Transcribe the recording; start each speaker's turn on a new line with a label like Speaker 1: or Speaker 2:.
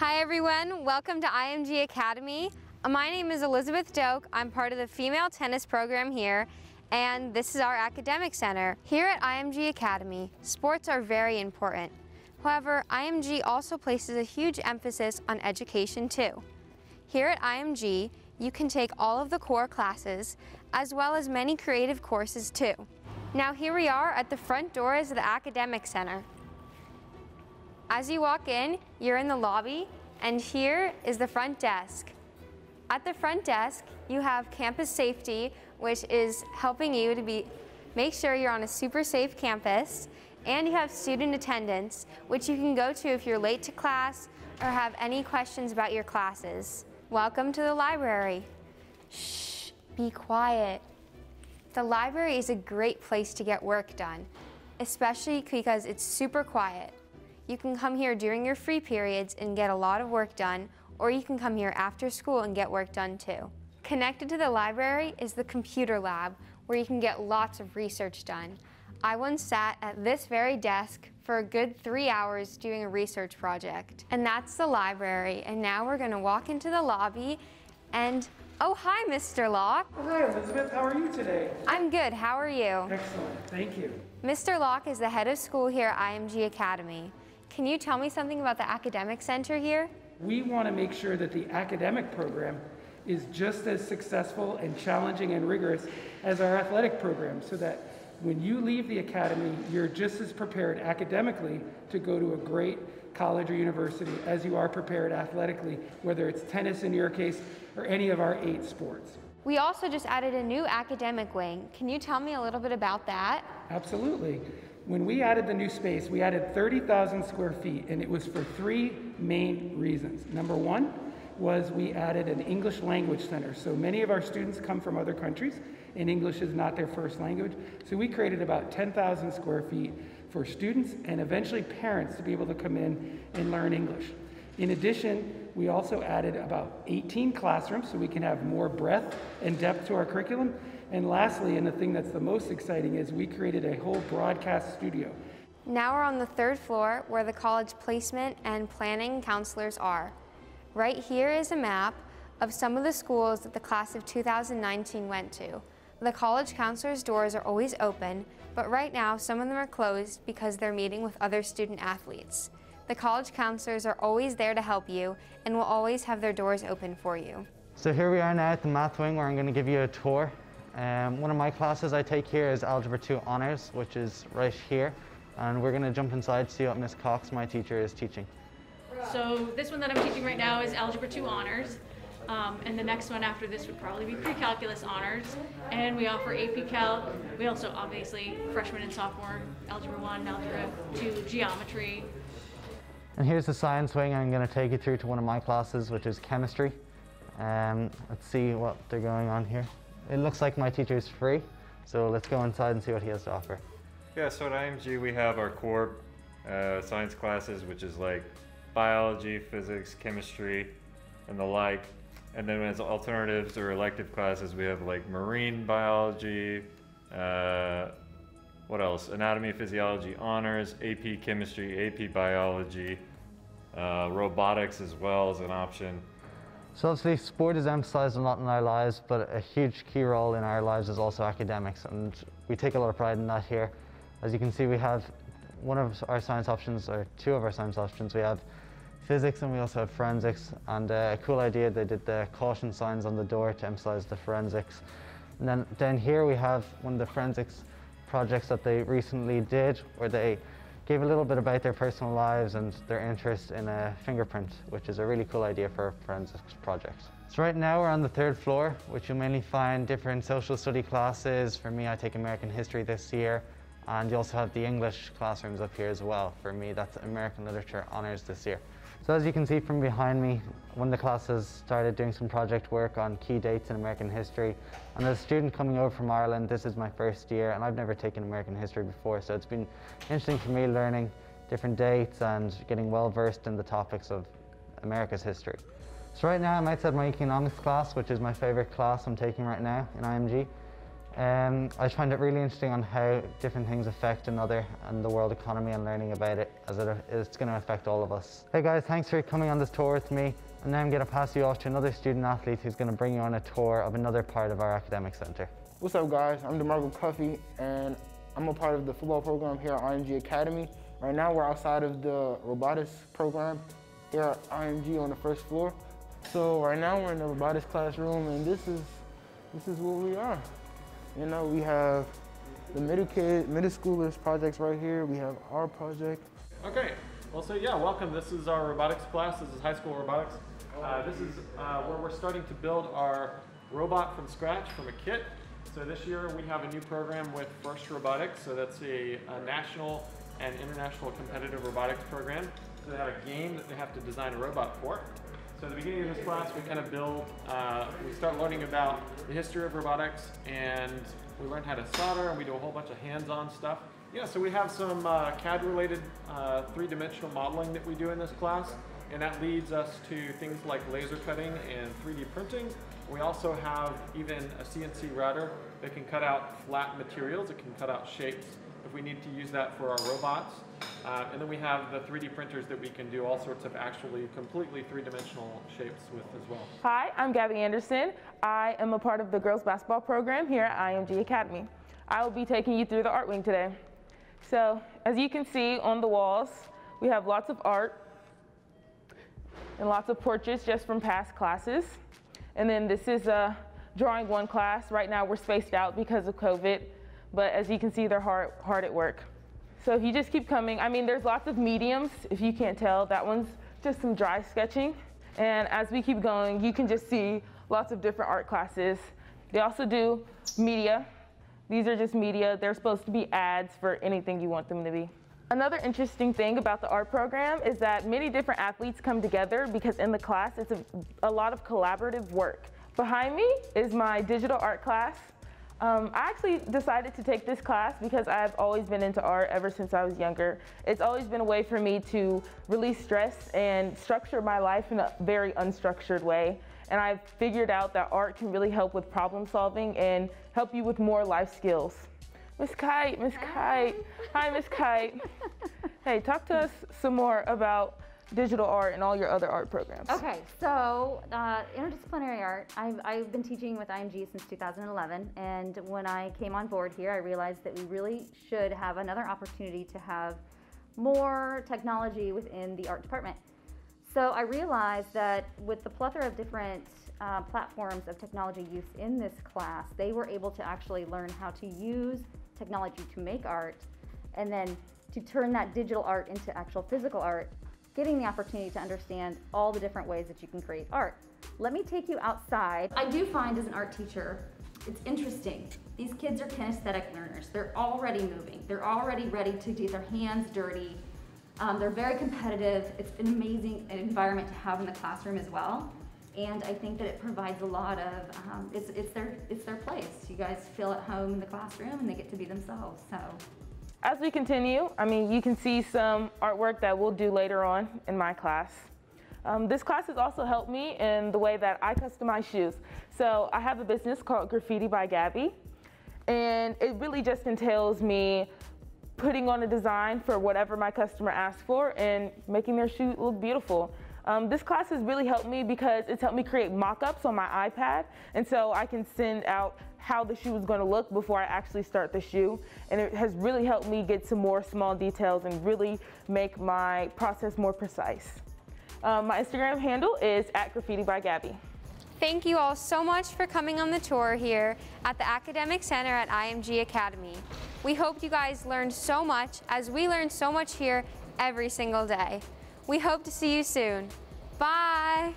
Speaker 1: Hi everyone, welcome to IMG Academy. My name is Elizabeth Doak. I'm part of the female tennis program here and this is our academic center. Here at IMG Academy, sports are very important. However, IMG also places a huge emphasis on education too. Here at IMG, you can take all of the core classes as well as many creative courses too. Now here we are at the front doors of the Academic Center. As you walk in, you're in the lobby, and here is the front desk. At the front desk, you have campus safety, which is helping you to be make sure you're on a super safe campus, and you have student attendance, which you can go to if you're late to class or have any questions about your classes. Welcome to the library. Shh, be quiet. The library is a great place to get work done, especially because it's super quiet. You can come here during your free periods and get a lot of work done, or you can come here after school and get work done too. Connected to the library is the computer lab, where you can get lots of research done. I once sat at this very desk for a good three hours doing a research project. And that's the library, and now we're gonna walk into the lobby and, oh hi, Mr. Locke.
Speaker 2: Hi, Elizabeth. How are you today?
Speaker 1: I'm good, how are you?
Speaker 2: Excellent. Thank you.
Speaker 1: Mr. Locke is the head of school here at IMG Academy. Can you tell me something about the academic center here?
Speaker 2: We want to make sure that the academic program is just as successful and challenging and rigorous as our athletic program so that when you leave the academy, you're just as prepared academically to go to a great college or university as you are prepared athletically, whether it's tennis in your case or any of our eight sports.
Speaker 1: We also just added a new academic wing. Can you tell me a little bit about that?
Speaker 2: Absolutely. When we added the new space, we added 30,000 square feet, and it was for three main reasons. Number one was we added an English language center. So many of our students come from other countries, and English is not their first language. So we created about 10,000 square feet for students and eventually parents to be able to come in and learn English. In addition, we also added about 18 classrooms so we can have more breadth and depth to our curriculum. And lastly, and the thing that's the most exciting is we created a whole broadcast studio.
Speaker 1: Now we're on the third floor where the college placement and planning counselors are. Right here is a map of some of the schools that the class of 2019 went to. The college counselors' doors are always open, but right now some of them are closed because they're meeting with other student athletes. The college counselors are always there to help you and will always have their doors open for you.
Speaker 3: So here we are now at the math wing where I'm going to give you a tour. Um, one of my classes I take here is Algebra 2 Honours, which is right here. And we're going to jump inside to see what Miss Cox, my teacher, is teaching.
Speaker 4: So this one that I'm teaching right now is Algebra 2 Honors. Um, and the next one after this would probably be Pre-Calculus Honors. And we offer AP Calc. We also obviously freshman and sophomore Algebra 1, Algebra 2, Geometry.
Speaker 3: And here's the science wing. I'm going to take you through to one of my classes, which is chemistry. Um, let's see what they're going on here. It looks like my teacher is free, so let's go inside and see what he has to offer.
Speaker 5: Yeah, so at IMG we have our core uh, science classes, which is like biology, physics, chemistry, and the like. And then as alternatives or elective classes, we have like marine biology, uh, what else? Anatomy, physiology, honors, AP chemistry, AP biology, uh, robotics as well as an option.
Speaker 3: So obviously sport is emphasized a lot in our lives, but a huge key role in our lives is also academics, and we take a lot of pride in that here. As you can see, we have one of our science options, or two of our science options. We have physics and we also have forensics, and uh, a cool idea, they did the caution signs on the door to emphasize the forensics. And then down here we have one of the forensics projects that they recently did, where they gave a little bit about their personal lives and their interest in a fingerprint, which is a really cool idea for a forensics project. So right now we're on the third floor, which you'll mainly find different social study classes. For me, I take American history this year. And you also have the English classrooms up here as well. For me, that's American Literature Honours this year. So as you can see from behind me, one of the classes started doing some project work on key dates in American history. And as a student coming over from Ireland, this is my first year and I've never taken American history before. So it's been interesting for me learning different dates and getting well versed in the topics of America's history. So right now I'm outside my economics class, which is my favorite class I'm taking right now in IMG. Um, I find it really interesting on how different things affect another and the world economy and learning about it as it, it's going to affect all of us. Hey guys, thanks for coming on this tour with me. And now I'm going to pass you off to another student athlete who's going to bring you on a tour of another part of our academic centre.
Speaker 6: What's up guys, I'm DeMarco Cuffey and I'm a part of the football program here at IMG Academy. Right now we're outside of the robotics program here at IMG on the first floor. So right now we're in the robotics classroom and this is, this is where we are. You know, we have the middle kid, middle schoolers projects right here. We have our project.
Speaker 7: Okay, well, so yeah, welcome. This is our robotics class. This is high school robotics. Uh, this is uh, where we're starting to build our robot from scratch from a kit. So this year we have a new program with First Robotics. So that's a, a national and international competitive robotics program. So they have a game that they have to design a robot for. So at the beginning of this class, we kind of build, uh, we start learning about the history of robotics and we learn how to solder and we do a whole bunch of hands-on stuff. Yeah, so we have some uh, CAD-related uh, three-dimensional modeling that we do in this class and that leads us to things like laser cutting and 3D printing. We also have even a CNC router that can cut out flat materials, it can cut out shapes if we need to use that for our robots. Uh, and then we have the 3D printers that we can do all sorts of actually completely three-dimensional shapes with as well.
Speaker 8: Hi, I'm Gabby Anderson. I am a part of the girls basketball program here at IMG Academy. I will be taking you through the art wing today. So as you can see on the walls, we have lots of art and lots of portraits just from past classes. And then this is a drawing one class. Right now we're spaced out because of COVID, but as you can see, they're hard, hard at work. So if you just keep coming, I mean, there's lots of mediums. If you can't tell, that one's just some dry sketching. And as we keep going, you can just see lots of different art classes. They also do media. These are just media. They're supposed to be ads for anything you want them to be. Another interesting thing about the art program is that many different athletes come together because in the class, it's a, a lot of collaborative work. Behind me is my digital art class. Um, I actually decided to take this class because I've always been into art ever since I was younger. It's always been a way for me to release stress and structure my life in a very unstructured way. And I've figured out that art can really help with problem solving and help you with more life skills. Miss Kite, Miss Kite. Hi, Miss Kite. hey, talk to us some more about digital art and all your other art programs.
Speaker 9: Okay, so uh, interdisciplinary art, I've, I've been teaching with IMG since 2011, and when I came on board here, I realized that we really should have another opportunity to have more technology within the art department. So I realized that with the plethora of different uh, platforms of technology use in this class, they were able to actually learn how to use technology to make art and then to turn that digital art into actual physical art getting the opportunity to understand all the different ways that you can create art. Let me take you outside. I do find as an art teacher, it's interesting. These kids are kinesthetic learners. They're already moving. They're already ready to get their hands dirty. Um, they're very competitive. It's an amazing environment to have in the classroom as well. And I think that it provides a lot of, um, it's, it's, their, it's their place. You guys feel at home in the classroom and they get to be themselves, so.
Speaker 8: As we continue, I mean, you can see some artwork that we'll do later on in my class. Um, this class has also helped me in the way that I customize shoes. So I have a business called Graffiti by Gabby, and it really just entails me putting on a design for whatever my customer asks for and making their shoe look beautiful. Um, this class has really helped me because it's helped me create mock-ups on my iPad, and so I can send out how the shoe is going to look before I actually start the shoe. And it has really helped me get some more small details and really make my process more precise. Um, my Instagram handle is at graffiti by Gabby.
Speaker 1: Thank you all so much for coming on the tour here at the Academic Center at IMG Academy. We hope you guys learned so much as we learn so much here every single day. We hope to see you soon. Bye.